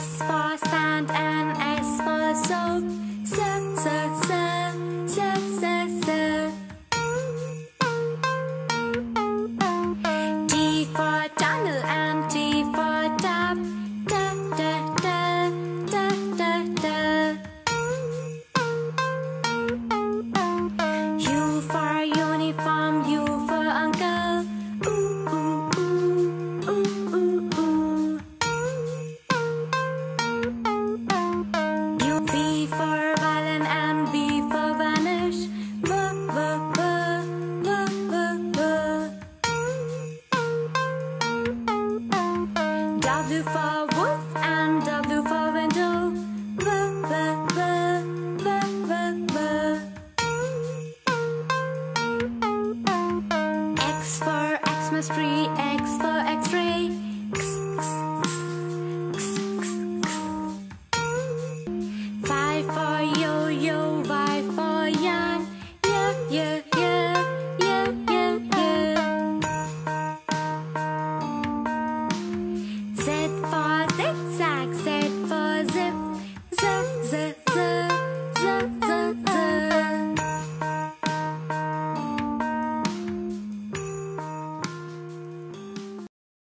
satisfied. W for wolf and W for window. W, w, w, w, w, w. X for Xmas tree, X for X-ray.